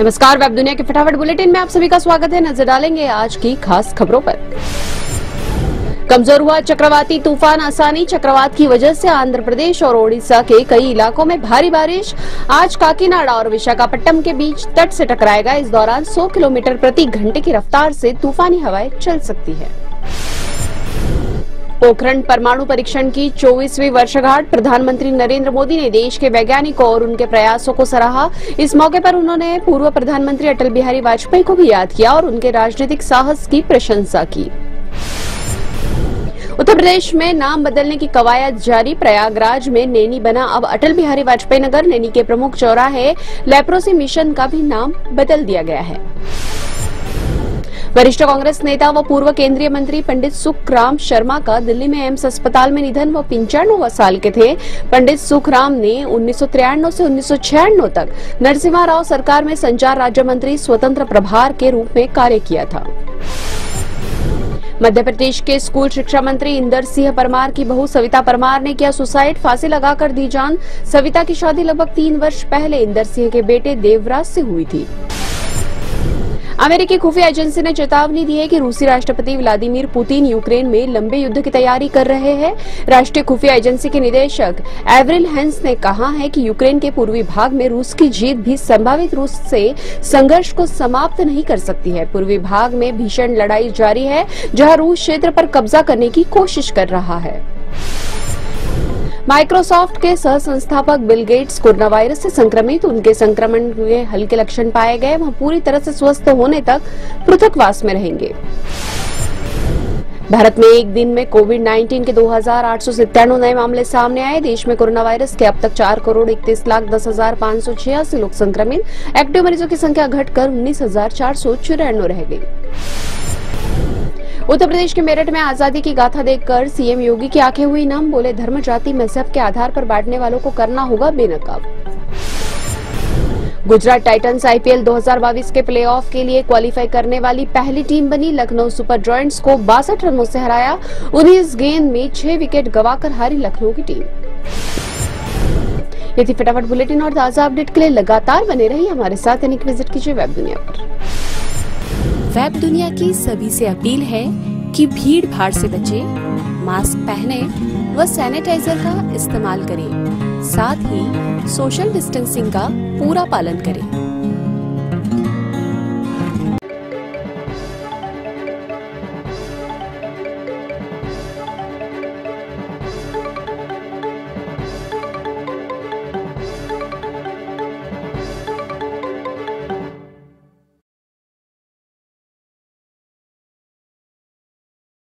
नमस्कार, वेब दुनिया के फटाफट बुलेटिन में आप सभी का स्वागत है। नज़र डालेंगे आज की खास खबरों पर। कमज़ोर हुआ चक्रवाती तूफ़ान आसानी, चक्रवात की वजह से आंध्र प्रदेश और ओडिशा के कई इलाकों में भारी बारिश। आज काकीनाडा और विशाखापट्टनम के बीच तट से टकराएगा इस दौरान 100 किलोमीटर प्रति घंटे की रफ्तार से तूफानी हवाएँ चल सकती है। पोखरण परमाणु परीक्षण की 24वीं वर्षगांठ प्रधानमंत्री नरेंद्र मोदी ने देश के वैज्ञानिकों और उनके प्रयासों को सराहा। इस मौके पर उन्होंने पूर्व प्रधानमंत्री अटल बिहारी वाजपेयी को भी याद किया और उनके राजनीतिक साहस की प्रशंसा की। उत्तर प्रदेश में नाम बदलने की कवायद जारी। प्रयागराज में नैनी बना। अब अटल बिहारी वाजपेयी नगर नैनी के प्रमुख चौराहे। लेप्रोसी मिशन का भी नाम बदल दिया गया है। वरिष्ठ कांग्रेस नेता व पूर्व केंद्रीय मंत्री पंडित सुखराम शर्मा का दिल्ली में एम्स अस्पताल में निधन वो पंचानवे साल के थे। पंडित सुखराम ने उन्नीस से उन्नीस सौ छियानवे तक नरसिम्हा राव सरकार में संचार राज्य मंत्री स्वतंत्र प्रभार के रूप में कार्य किया था। मध्य प्रदेश के स्कूल शिक्षा मंत्री इंदर सिंह परमार की बहू सविता परमार ने किया सुसाइड, फांसी लगाकर दी जान। सविता की शादी लगभग तीन वर्ष पहले इंदर सिंह के बेटे देवराज से हुई थी। अमेरिकी खुफिया एजेंसी ने चेतावनी दी है कि रूसी राष्ट्रपति व्लादिमीर पुतिन यूक्रेन में लंबे युद्ध की तैयारी कर रहे हैं। राष्ट्रीय खुफिया एजेंसी के निदेशक एवरिल हेंस ने कहा है कि यूक्रेन के पूर्वी भाग में रूस की जीत भी संभावित रूस से संघर्ष को समाप्त नहीं कर सकती है। पूर्वी भाग में भीषण लड़ाई जारी है, जहाँ रूस क्षेत्र पर कब्जा करने की कोशिश कर रहा है। माइक्रोसॉफ्ट के सह संस्थापक बिल गेट्स कोरोना वायरस से संक्रमित, उनके संक्रमण हुए हल्के लक्षण पाए गए। वह पूरी तरह से स्वस्थ होने तक पृथकवास में रहेंगे। भारत में एक दिन में कोविड 19 के दो हज़ार आठ सौ सत्तानवे नए मामले सामने आए। देश में कोरोना वायरस के अब तक चार करोड़ इकतीस लाख दस हज़ार पाँच सौ छियासी लोग संक्रमित। एक्टिव मरीजों की संख्या घटकर उन्नीस हज़ार चार सौ रह गई। उत्तर प्रदेश के मेरठ में आज़ादी की गाथा देखकर सीएम योगी की आँखें हुई नम, बोले धर्म जाति मज़हब के आधार पर बांटने वालों को करना होगा बेनकाब। गुजरात टाइटंस आईपीएल 2022 के प्लेऑफ के लिए क्वालिफाई करने वाली पहली टीम बनी। लखनऊ सुपर जॉइंट्स को बासठ रनों से हराया। उन्नीस गेंद में छह विकेट गवाकर हारी लखनऊ की टीम। यदि फटाफट बुलेटिन और ताज़ा अपडेट के लिए लगातार बने रही हमारे साथ। विज़िट कीजिए वेब दुनिया पर। वेब दुनिया की सभी से अपील है कि भीड़ भाड़ ऐसी बचे, मास्क पहने व सैनिटाइजर का इस्तेमाल करें। साथ ही सोशल डिस्टेंसिंग का पूरा पालन करें।